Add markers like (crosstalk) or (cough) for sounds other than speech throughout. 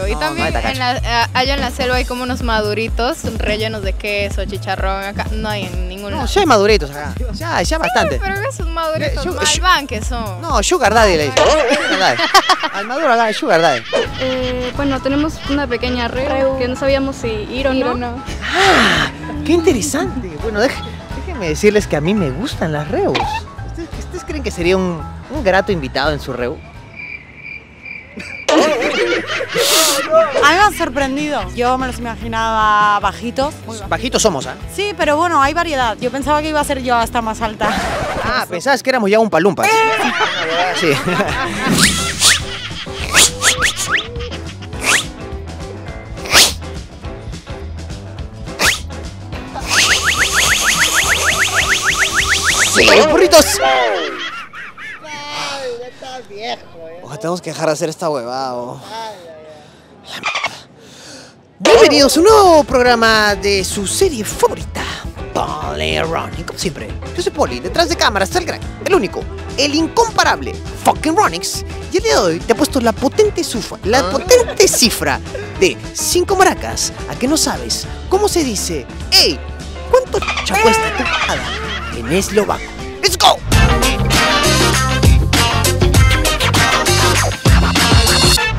mucho. Y No, también no en la, a- allá en la selva hay como unos maduritos rellenos de queso, chicharrón. Acá no hay en ningún No, lado. ya hay maduritos acá. Ya, ya bastante. Pero esos maduritos Eh, yo- malvan que son. No, Sugar Daddy le Daddy. Al maduro acá Sugar Daddy. Eh, bueno, tenemos una pequeña reu que no sabíamos si ir o no. ¡Ah! ¡Qué interesante! Bueno, deje- déjenme decirles que a mí me gustan las reus. ¿Ustedes, ustedes creen que sería un, un grato invitado en su reu? A mí me han sorprendido. Yo me los imaginaba bajitos. Bajitos somos, ¿ah? Sí, pero bueno, hay variedad. Yo pensaba que iba a ser yo hasta más alta. Ah, pensabas que éramos ya un palumpas. Sí. ¡Sí, burritos! Ojalá tenemos que dejar de hacer esta huevada. oh. Bienvenidos a un nuevo programa de su serie favorita, Polly Running. Como siempre, yo soy Polly, detrás de cámaras está el gran, el único, el incomparable Fucking Ronix. Y el día de hoy te he puesto la potente sufa, la potente cifra de 5 maracas. ¿A que no sabes cómo se dice? ¡Ey! ¿Cuánto ch cuesta tu en eslovaco?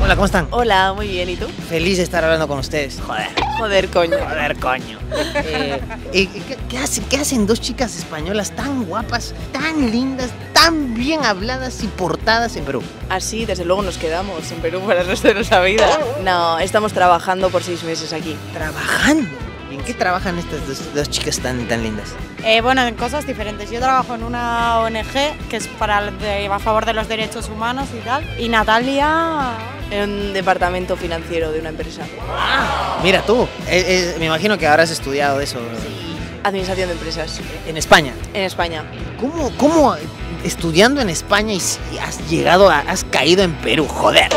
Hola, ¿cómo están? Hola, muy bien, ¿y tú? Feliz de estar hablando con ustedes. Joder. Joder, coño. Joder, coño. (laughs) Eh, ¿y qué, qué hacen, ¿Qué hacen dos chicas españolas tan guapas, tan lindas, tan bien habladas y portadas en Perú? Así, desde luego nos quedamos en Perú para el resto de nuestra vida. No, estamos trabajando por seis meses aquí. Trabajando. ¿Y en qué trabajan estas dos, dos chicas tan, tan lindas? Eh, bueno, en cosas diferentes. Yo trabajo en una ONG que es para de- a favor de los derechos humanos y tal. Y Natalia. En un departamento financiero de una empresa. Mira tú, eh, eh, me imagino que habrás estudiado eso Administración de empresas. en España. En España. ¿Cómo, cómo estudiando en España y si has llegado, a, has caído en Perú? Joder.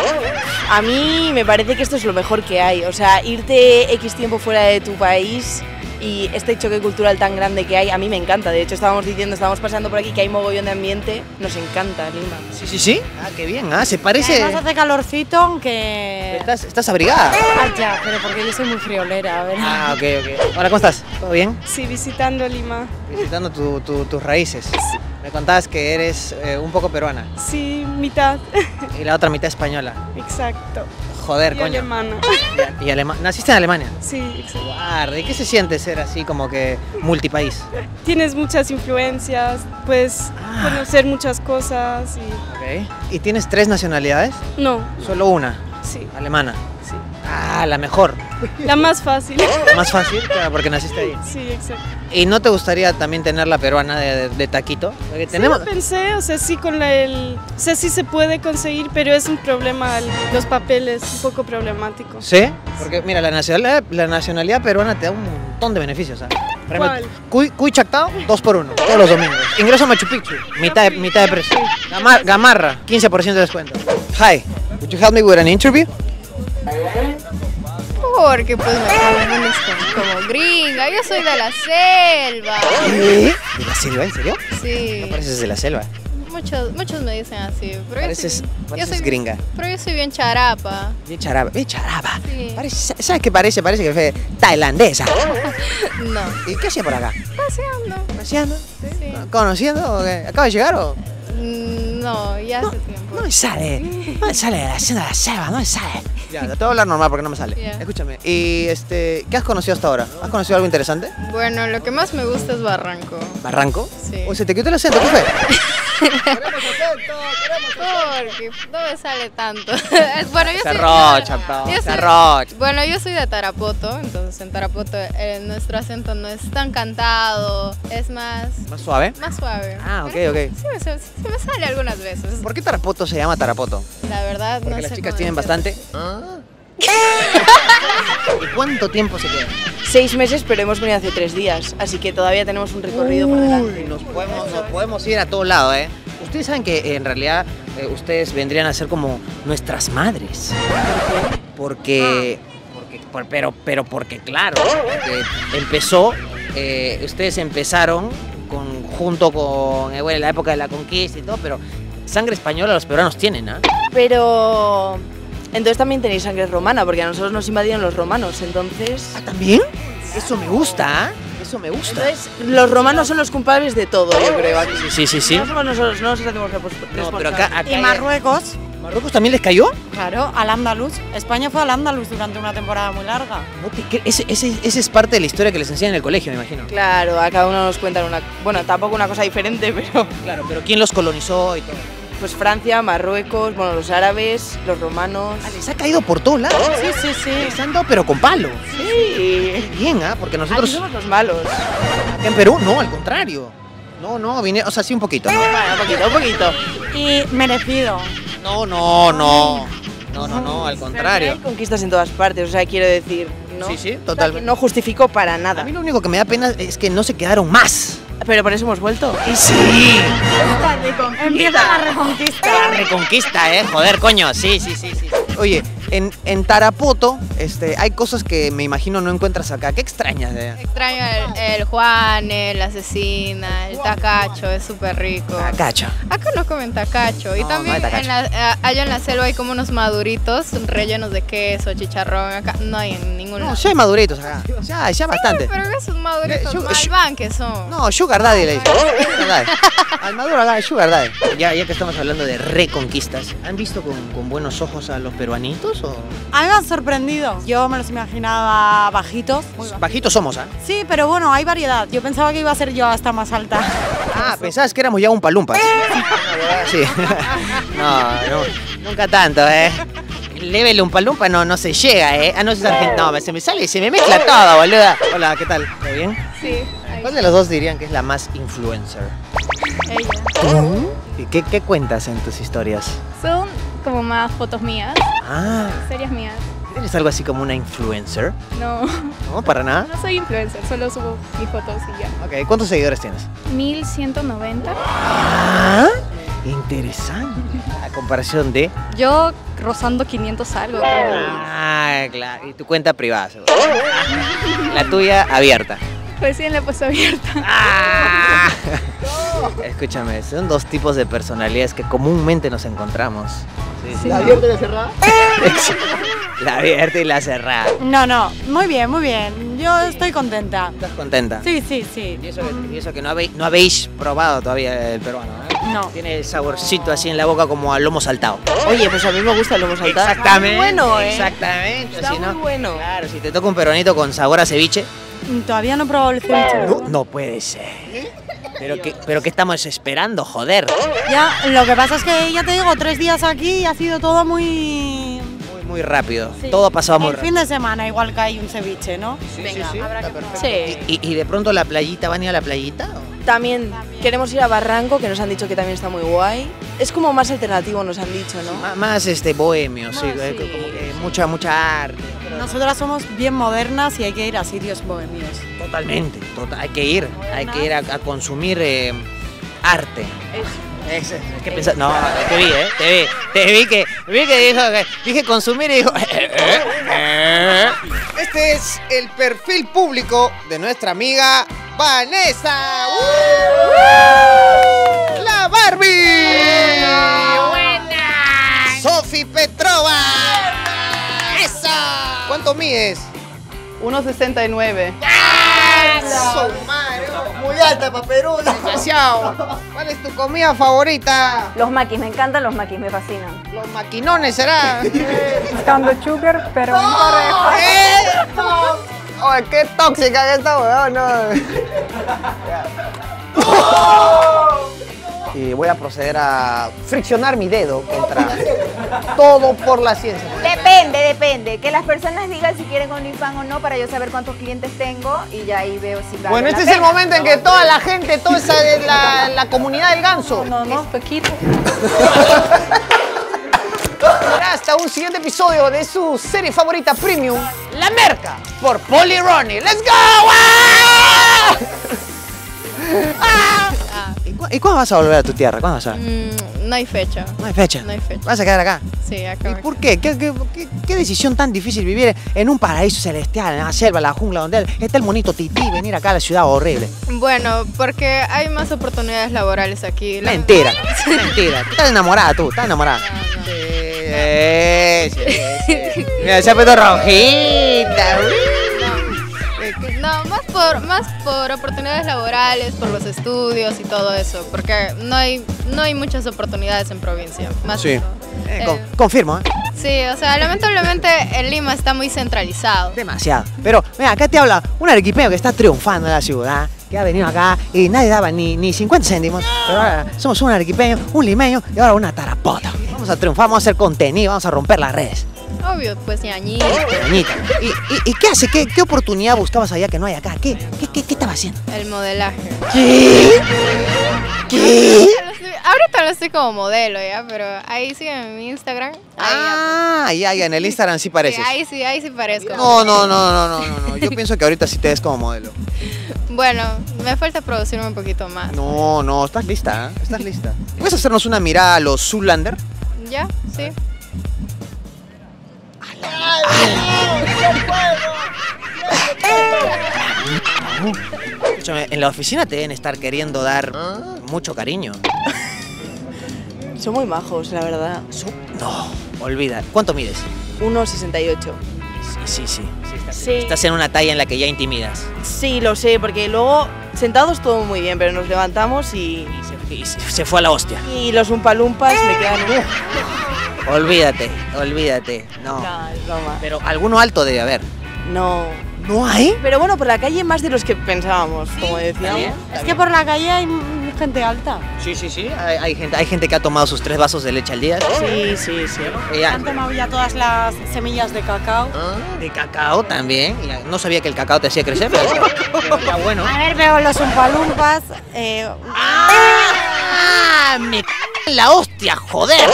A mí me parece que esto es lo mejor que hay. O sea, irte X tiempo fuera de tu país y este choque cultural tan grande que hay, a mí me encanta. De hecho, estábamos diciendo, estábamos pasando por aquí que hay mogollón de ambiente. Nos encanta Lima. Sí, sí, sí. Ah, qué bien. Ah, se Y parece. Además hace calorcito, aunque. Estás, estás abrigada. Ah, ya, pero porque yo soy muy friolera, a ver. Ah, ok, ok. Hola, ¿cómo estás? ¿Todo bien? Sí, visitando Lima. Visitando tu- tu- tus raíces. Me contabas que eres eh, un poco peruana Sí, mitad. (laughs) y la otra mitad española. Exacto. Joder, Y coño. alemana. Y alema- ¿Naciste en Alemania? Sí, exacto. Guarda, ¿y qué se siente ser así como que multipaís? Tienes muchas influencias, puedes Ah. conocer muchas cosas y... ¿Y tienes tres nacionalidades? No, Solo una, sí, alemana. Ah, la mejor. La más fácil. La más fácil, claro, porque naciste ahí. Sí, exacto. ¿Y no te gustaría también tener la peruana de, de- de taquito? Porque tenemos... Sí, lo pensé, o sea, sí con la, el... O sea, sí se puede conseguir, pero es un problema, los papeles, un poco problemático. ¿Sí? Porque mira, la nacionalidad, la nacionalidad peruana te da un montón de beneficios. ¿sabes? Ejemplo, ¿Cuál? Cuy, cuy chactao, dos por uno, todos los domingos. Ingreso a Machu Picchu, mitad de, mitad de precio. Gamar- gamarra, 15% de descuento. Hi, would you help me with an interview? Porque pues me confundes con- como gringa. Yo soy de la selva. ¿De la selva? ¿En serio? Sí. Pareces de la selva. Muchos, muchos me dicen así. Pero yo Pareces, yo soy- gringa. Pero yo soy bien charapa. Bien charaba. Bien. Sí. Parece- ¿Sabes qué parece? Parece que fue tailandesa. (laughs) No. ¿Y qué hacía por acá? Paseando. ¿Paseando? Sí. ¿Conociendo? ¿O qué? ¿Acaba de llegar o...? Mm, No, ya hace tiempo. No me sale. No me sale de la de la selva, no me sale. Ya, te voy a hablar normal porque no me sale. Escúchame, ¿y este, qué has conocido hasta ahora? ¿Has conocido algo interesante? Bueno, lo que más me gusta es Barranco. ¿Barranco? Sí. O se te quitó el acento, ¿qué fue? (laughs) Porque no me sale tanto. (laughs) bueno, yo Se soy, arrocha, pa, yo se soy- arrocha. Bueno, yo soy de Tarapoto, entonces en Tarapoto eh, nuestro acento no es tan cantado, es más, ¿Más suave? más suave. Ah, ok, Pero ok. Sí me, sí me sale algunas veces. ¿Por qué Tarapoto se llama Tarapoto? La verdad, Porque no las sé chicas tienen decirlo. bastante. (laughs) ¿Y cuánto tiempo se queda? Seis meses, pero hemos venido hace tres días. Así que todavía tenemos un recorrido por delante. Nos podemos, nos podemos ir a todo lado, ¿eh? Ustedes saben que en realidad eh, ustedes vendrían a ser como nuestras madres. Porque. porque por- pero, pero porque, claro, porque empezó. eh, ustedes empezaron con, junto con eh, bueno, la época de la conquista y todo, pero sangre española los peruanos tienen, ¿ah? Pero Entonces también tenéis sangre romana, porque a nosotros nos invadieron los romanos, entonces... ¿Ah, también? Eso me gusta, ¿ah? Eso me gusta. Entonces, los romanos son los culpables de todo, yo creo. aquí. Sí, sí, sí. No somos nosotros, no nos hacemos respons- No, pero responsables. acá, acá Y Marruecos, ¿Marruecos también les cayó? claro, al Andaluz. España fue al Andaluz durante una temporada muy larga. No te cre- ese, ese, ese es parte de la historia que les enseñan en el colegio, me imagino. Claro, a cada uno nos cuentan una... Bueno, tampoco una cosa diferente, (laughs) pero... Claro, pero ¿quién los colonizó y todo? Pues Francia, Marruecos, bueno, los árabes, los romanos... Ah, les ha caído por todos lados. Sí, sí, sí. Les han dado, pero con palo. Sí. Bien, ¿ah? Porque Aquí nosotros somos los malos. en Perú, no, al contrario. No, no, vine, o sea, sí un poquito, ¿no? Bueno, un poquito, un poquito. Y merecido. No, no, no. No, no, no, al Hay contrario. conquistas en todas partes, o sea, quiero decir, ¿no? Sí, sí, O sea, totalmente. No justifico para A nada. mí lo único que me da pena es que no se quedaron más. Pero por eso hemos vuelto. Y sí. Empieza la reconquista. La reconquista, ¿eh? Joder, coño. Sí, sí, sí, sí. Oye, en, en Tarapoto este, hay cosas que me imagino no encuentras acá. ¿Qué extrañas de Extraño el, el Juane, la asesina, el tacacho, es súper rico. Tacacho. Acá no comen tacacho. Y No, también no tacacho. en la- eh, allá en la selva hay como unos maduritos rellenos de queso, chicharrón. Acá no hay en ningún No, lado. ya hay maduritos acá. Ya, ya bastante. Pero esos maduritos Yo- yo- que son. No, Sugar Daddy le dice. Sugar Daddy. Al maduro acá, Sugar Daddy. Ya, ya que estamos hablando de reconquistas, ¿han visto con, con buenos ojos a los peruanitos o...? A mí me han sorprendido. Yo me los imaginaba bajitos. Bajitos. Bajitos somos, ¿ah? Sí, pero bueno, hay variedad. Yo pensaba que iba a ser yo hasta más alta. Ah, pensabas que éramos ya un palumpa. (laughs) Sí. (laughs) No, no, nunca tanto, ¿eh? El level un palumpa no, no se llega, ¿eh? Ah, no, es argentino. No, se me sale, se me mezcla todo, boluda. Hola, ¿qué tal? ¿Todo bien? Sí, ¿Cuál de los dos dirían que es la más influencer? ella. ¿Y qué, qué cuentas en tus historias? Son como más fotos mías, Ah, series mías. ¿eres algo así como una influencer? No, No, para nada. no soy influencer, solo subo mis fotos y ya. Ok, ¿cuántos seguidores tienes? 1190. Ah, interesante. A comparación de... Yo rozando 500 algo. Ah, claro. Y tu cuenta privada, seguro. La tuya abierta. Recién la he puesto abierta. Ah. Escúchame, son dos tipos de personalidades que comúnmente nos encontramos. Sí, sí. ¿La abierta y la cerrada? (laughs) la abierta y la cerrada. No, no, muy bien, muy bien. Yo estoy contenta. ¿Estás contenta? Sí, sí, sí. Y eso que, y eso que no, habéis, no habéis probado todavía el peruano, ¿eh? No. Tiene el saborcito así en la boca como a lomo saltado. Oye, pues a mí me gusta el lomo saltado. Exactamente. Está muy bueno, ¿eh? Exactamente. Está si no- muy bueno. Claro, si te toca un peruanito con sabor a ceviche, Todavía no he probado el ceviche. no, no puede ser. Pero que, pero que estamos esperando, joder. Ya, lo que pasa es que ya te digo, tres días aquí y ha sido todo muy. Muy, muy rápido. Sí. Todo ha pasado muy El rápido. fin de semana, igual que hay un ceviche, ¿no? Venga, habrá que. Sí. ¿Y, y de pronto la playita, van a ir a la playita? o? También queremos ir a Barranco, que nos han dicho que también está muy guay. Es como más alternativo, nos han dicho, ¿no? Má- Más este bohemio, sí, eh, sí. como que mucha, mucha arte. Nosotras somos bien modernas y hay que ir a sitios bohemios. Totalmente, tota- hay que ir, hay que ir a, a consumir eh, arte. Es, es que no, te vi, ¿eh? Te vi, te vi que, vi que dijo, que- dije consumir y dijo, (laughs) Este es el perfil público de nuestra amiga Vanessa. ¡Uh! La Barbie. Sofi Petrova. ¡Esa! ¿Cuánto mides? 1.69. Su madre, muy alta para Perú, desgraciado. ¿Cuál es tu comida favorita? Los maquis, me encantan los maquis, me fascinan. Los maquinones será. (laughs) Buscando sugar, pero ¡Eh! No. Oye, qué tóxica que esta weón, no. (laughs) Y voy a proceder a friccionar mi dedo contra todo por la ciencia. Depende, depende. Que las personas digan si quieren OnlyFans o no para yo saber cuántos clientes tengo y ya ahí veo si vale Bueno, la este es el momento en que toda la gente, toda esa, la, la comunidad del ganso, No, no, poquito. Será (laughs) hasta un siguiente episodio de su serie favorita premium, La Merca, por Polly Ronnie. ¡Let's go! ¡Ah! ¡Ah! ¿Y, cu- y cuándo vas a volver a tu tierra? ¿Cuándo vas a Mm, no hay fecha. No hay fecha. No hay fecha. ¿Vas a quedar acá? Sí, acá. ¿Y por qué? ¿Qué, qué, qué- qué decisión tan difícil vivir en un paraíso celestial, en la selva, en la jungla, donde está el monito tití, venir acá a la ciudad horrible? Bueno, porque hay más oportunidades laborales aquí. Mentira, mentira. Estás enamorada tú, estás enamorada. No, no. Sí, Sí, sí, sí. (laughs) Mira, se ha puesto rojita. No, más por, más por oportunidades laborales, por los estudios y todo eso, porque no hay, no hay muchas oportunidades en provincia. Más Sí. Eh, Eh, con- confirmo, ¿eh? sí, o sea, lamentablemente en Lima está muy centralizado. Demasiado. Pero, mira, acá te habla un arequipeño que está triunfando en la ciudad, que ha venido acá y nadie daba ni, ni 50 céntimos. Pero ahora somos un arequipeño, un limeño y ahora una tarapota. Vamos a triunfar, vamos a hacer contenido, vamos a romper las redes. Obvio, pues ñañito. Pequeñita. ¿Y, y, y qué hace? ¿Qué, qué oportunidad buscabas allá que no hay acá? ¿Qué, qué, qué, qué estabas haciendo? El modelaje. ¿Qué? ¿Qué? Ahorita no estoy como modelo ya, pero ahí sí en mi Instagram. Ahí, Ah, ya, ya, en el Instagram sí sí, pareces. ahí sí, ahí sí parezco. No, no, no, no, no, no, no. Yo pienso que ahorita sí te ves como modelo. Bueno, me falta producirme un poquito más. No, no, estás lista, ¿eh? Estás lista. ¿Puedes hacernos una mirada a los Zoolander? ¿Ya? Sí. Escúchame, en la oficina te deben estar queriendo dar mucho cariño. Son muy majos, la verdad. No, olvida. ¿Cuánto mides? 1,68. Sí, sí, sí. Sí. Estás en una talla en la que ya intimidas. Sí, lo sé, porque luego sentados todo muy bien, pero nos levantamos y, Y se, fue a la hostia. y los umpalumpas me quedan... Olvídate, olvídate. No. No, es broma. Pero alguno alto debe haber. No. ¿No hay? Pero bueno, por la calle más de los que pensábamos, como decíamos. Es que por la calle hay mm, gente alta. Sí, sí, sí. Hay, hay gente, hay gente que ha tomado sus tres vasos de leche al día. Sí, sí, sí. Han tomado ya todas las semillas de cacao. de cacao también. Y No sabía que el cacao te hacía crecer, pero, pero (laughs) está bueno. A ver, veo los umpalumpas. Eh, ¡Ah! ¡Me c en la hostia, joder!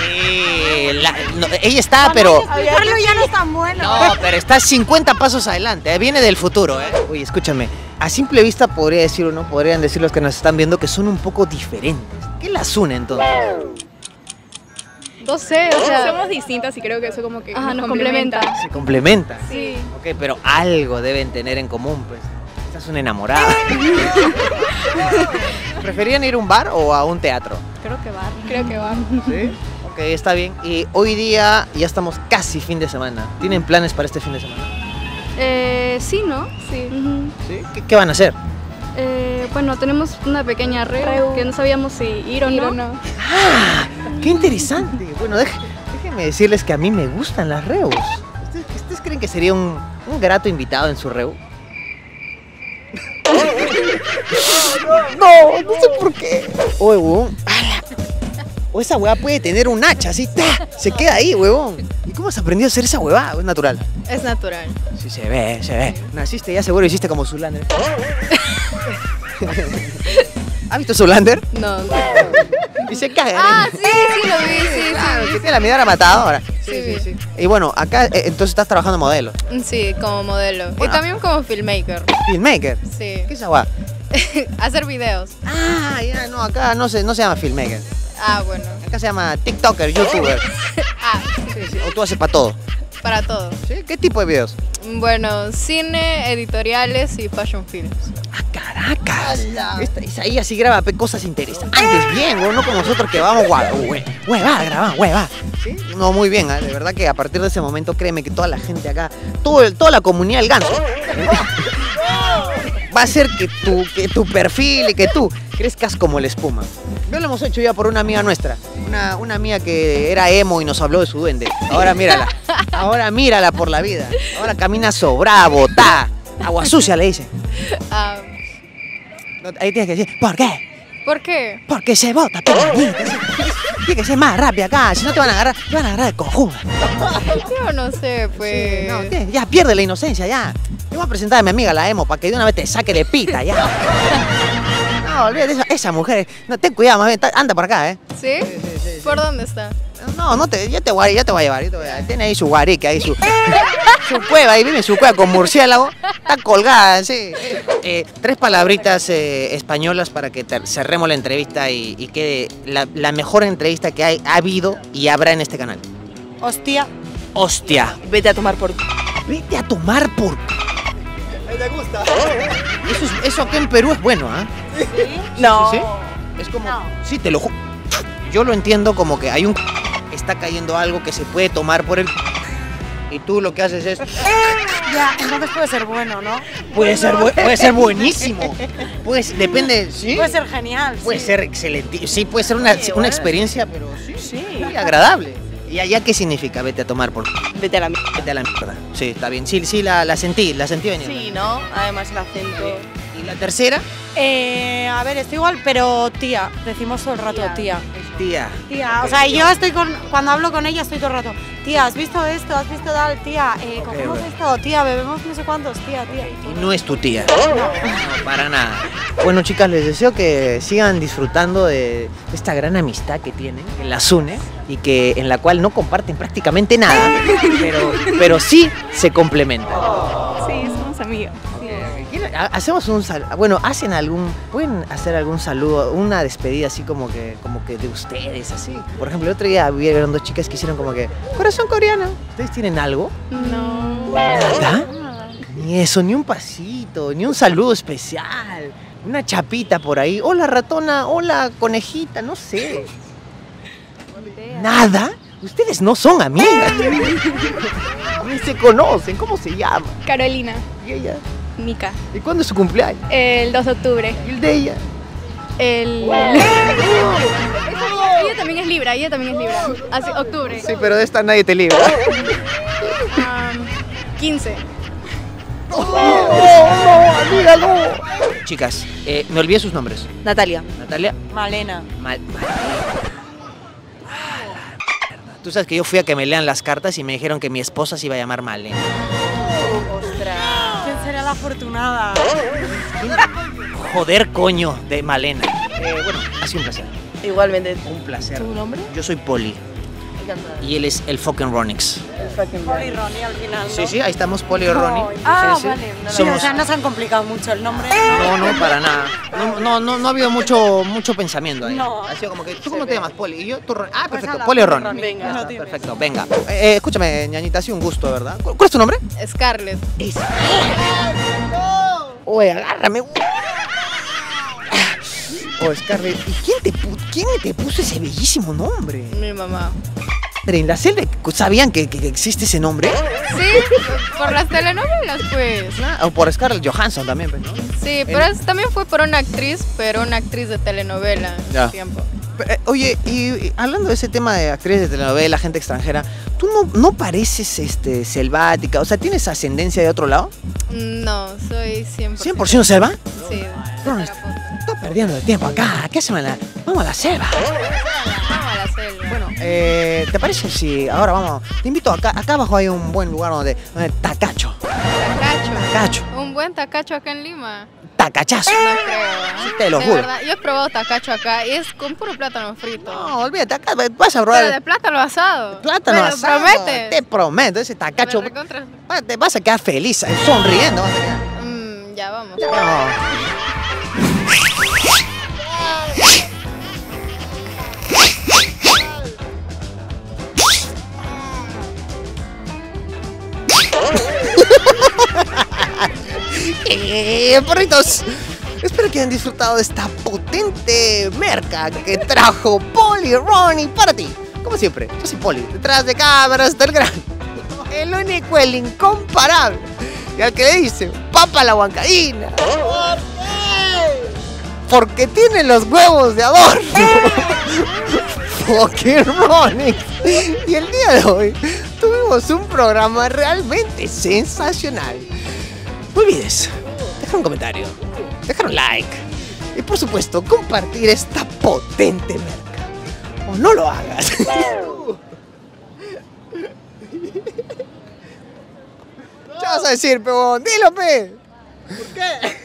Sí, la- no, ella está, pero... Carlos ya no es tan bueno. No, pero está 50 pasos adelante, eh, viene del futuro, ¿eh? Oye, escúchame, a simple vista podría decir uno, podrían decir los que nos están viendo que son un poco diferentes. ¿Qué las une entonces? No sé, o sea. Somos distintas y creo que eso como que Ajá, nos complementa. Se complementan. Sí. Ok, pero algo deben tener en común, pues. Estás una enamorada. (laughs) ¿Preferían ir a un bar o a un teatro? Creo que va. Creo que va. Sí. Ok, está bien. Y hoy día ya estamos casi fin de semana. ¿Tienen planes para este fin de semana? Eh, sí, ¿no? Sí. ¿Sí? ¿Qué, qué van a hacer? Eh, bueno, tenemos una pequeña reu que no sabíamos si ir o no. ¡Ah! ¡Qué interesante! Bueno, déjenme decirles que a mí me gustan las reus. ¿Ustedes, ustedes creen que sería un, un grato invitado en su reu? No, no sé por qué. Oye. O esa hueá puede tener un hacha así, ¡ta! se queda ahí, huevón. ¿Y cómo has aprendido a hacer esa huevada? ¿O es natural? Es natural. Sí, se ve, se ve. Naciste ya seguro hiciste como Zulander. ¿Has visto Zulander? No, no. Y se caga. Ah, sí, sí lo vi, sí, Claro, que tiene la mirada matadora. Sí, sí, sí. Y bueno, acá eh, entonces estás trabajando modelo. Sí, como modelo. Y también como filmmaker. Filmmaker. Sí. ¿Qué es esa guay? (laughs) Hacer videos. Ah, ya, no, acá no se, no se llama filmmaker. Ah, bueno. Acá se llama TikToker, YouTuber. (laughs) Ah, Sí, sí, O tú haces para todo. para todo. ¿Sí? ¿Qué tipo de videos? Bueno, cine, editoriales y fashion films. ¡Ah, caracas! Esta Isaías sí graba cosas interesantes, bien, güey, no como nosotros que vamos guau, güey. Hueva, graba, hueva. ¿Sí? No, muy bien, ¿eh? de verdad que a partir de ese momento, créeme que toda la gente acá, todo el- toda la comunidad del ganso, (laughs) va a hacer que tu, que tu perfil y que tú crezcas como la espuma. Yo lo hemos hecho ya por una amiga nuestra, una, una amiga que era emo y nos habló de su duende. Ahora mírala, ahora mírala por la vida. Ahora camina sobrada, botada, agua sucia le dice. No, ahí tienes que decir, ¿por qué? ¿Por qué? Porque se vota, pequeñita. Tiene que ser más rápida acá, si no te van a agarrar, te van a agarrar de cojuda. Yo no sé, pues. No, ya pierde la inocencia, ya. Te voy a presentar a mi amiga la emo para que de una vez te saque de pita, ya. (laughs) No, olvídate, esa, esa mujer, no, ten cuidado, más bien, anda por acá, ¿eh? ¿Sí? ¿Por dónde está? No, no te, yo te voy, a- yo te voy a llevar, yo te voy a llevar. Tiene ahí su guarique, ahí su, (laughs) su cueva, ahí vive su cueva con murciélago, está colgada, sí. Eh, tres palabritas eh, españolas para que cerremos la entrevista y, y quede la, la mejor entrevista que hay, ha habido y habrá en este canal. Hostia. Hostia, Vete a tomar por... vete a tomar por... Eso, es- eso acá en Perú es bueno, ¿ah? No. ¿Sí? Es como... Sí, te lo Yo lo entiendo como que hay un... está cayendo algo que se puede tomar por el... Y tú lo que haces es... (laughs) Ya, entonces puede ser bueno, ¿no? Puede ser, bu- puede ser buenísimo. (laughs) Pues depende, ¿sí? Puede ser genial. Puede sí. ser excelente. Sí, puede ser una, una experiencia, pero sí, sí, muy agradable. ¿Y allá qué significa? Vete a tomar por... Vete a la mierda. Vete a la mierda. Sí, está bien. Sí, sí, la, la sentí, la sentí venir. Sí, ¿no? Además el acento. ¿Y la tercera? Eh, a ver, estoy igual, pero tía. Decimos todo el rato tía. Tía. Tía, o sea, yo estoy con. Cuando hablo con ella, estoy todo el rato. Tía, ¿has visto esto? ¿Has visto tal? Tía, eh, Ok, cogemos bueno. esto. Tía, bebemos no sé cuántos. Tía, tía. Y no es tu tía. No, para nada. Bueno, chicas, les deseo que sigan disfrutando de esta gran amistad que tienen, que las une y que en la cual no comparten prácticamente nada, pero, pero sí se complementan. Sí, somos amigos. ¿Quieren- ha- Hacemos un bueno, hacen algún, pueden hacer algún saludo, una despedida así como que, como que de ustedes, así. Por ejemplo, el otro día vieron dos chicas que hicieron como que corazón coreano. ¿Ustedes tienen algo? No. ¿Nada? Ni eso, ni un pasito, ni un saludo especial. Una chapita por ahí. Hola ratona, hola conejita, no sé. ¿Nada? Ustedes no son amigas. (laughs) Ni se conocen, ¿cómo se llama? Carolina, ¿Y ella? Mica. ¿Y cuándo es su cumpleaños? El 2 de octubre. ¿Y el de ella? El. (laughs) ella también es Libra, ella también es Libra. Así, octubre. Sí, pero de esta nadie te libra. Am, 15. Chicas, eh, me olvidé sus nombres. Natalia. Natalia. Malena. Mal, mal. Tú sabes que yo fui a que me lean las cartas y me dijeron que mi esposa se iba a llamar Malena. ¿Quién será la afortunada? Joder, coño, de Malena. Eh, bueno, ha sido un placer. Igualmente. Un placer. ¿Tu nombre? Yo soy Poli. Y él es el fucking Ronix. Poli y Ronnie al final. ¿no? Sí, sí, ahí estamos Poli y Ronnie. Ah, Sí, sí. vale. No, Somos- O sea, no se han complicado mucho el nombre. No, no, para nada. No, no, no, no ha habido mucho, mucho pensamiento ahí. No. Ha sido como que, ¿tú cómo te llamas, Poli? Y yo, tú, Ron- Ah, Pues perfecto, ala, Poli o Ronnie. Ronnie. Tienes. perfecto, venga. Eh, escúchame, ñañita, ha sido un gusto, ¿verdad? ¿Cuál cuál es tu nombre? Scarlett. Oye, agárrame. Oh, Scarlett, ¿y quién te, pu- quién te puso ese bellísimo nombre? Mi mamá. Pero en la selva sabían que, que existe ese nombre. Sí, por las telenovelas, pues. O por Scarlett Johansson también, pues, ¿no? Sí, pero también fue por una actriz, pero una actriz de telenovela en Ya. su tiempo. Eh, Oye, y, y hablando de ese tema de actrices de telenovela, gente extranjera, ¿tú no, no pareces este, selvática? O sea, ¿tienes ascendencia de otro lado? No, soy 100%. ¿100% selva? Sí, No, la es- punta. Estás perdiendo el tiempo acá. ¿Qué hacemos? Vamos a la selva. Eh, ¿te parece si ahora vamos? Te invito acá. Acá abajo hay un buen lugar donde. donde tacacho. tacacho. Tacacho. Un buen tacacho acá en Lima. Tacachazo. No creo. ¿eh? Sí, te lo de juro. verdad, yo he probado tacacho acá y es con puro plátano frito. No, olvídate, acá vas a Pero probar de plátano asado. plátano ¿Me lo asado. prometes? Te prometo, ese tacacho. Te vas a quedar feliz, sonriendo. vas a quedar. Mm, ya vamos. No. Eh, perritos, espero que hayan disfrutado de esta potente merca que trajo Poli Ronnie para ti. Como siempre, yo soy Poli, detrás de cámaras del gran, el único, el incomparable, y al que dice, papa la huancaína. Porque tiene los huevos de adorno. (laughs) Fucking Ronnie. Y el día de hoy tuvimos un programa realmente sensacional. No olvides dejar un comentario, dejar un like y por supuesto compartir esta potente merca. O no lo hagas. (laughs) ¿Qué vas a decir, pebón? Dilo, pe. ¿Por qué?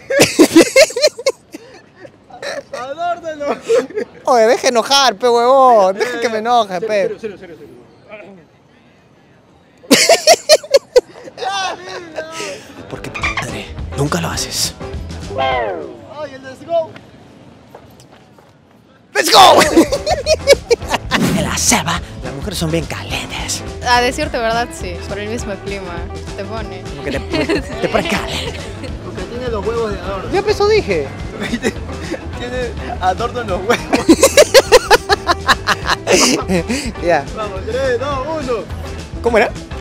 Adórnelo. (laughs) Oye, deja enojar, pe huevón. Deja que me enoje, pe. Nunca lo haces. ¡Let's go! en (laughs) la selva, las mujeres son bien calientes. A decirte verdad, sí, por el mismo clima. Te pone. Como que te, te (laughs) pone caliente. Porque tiene los huevos de adorno. Ya, pues, eso dije. tiene adorno en los huevos. (laughs) ya. Vamos, 3, 2, 1. ¿Cómo era?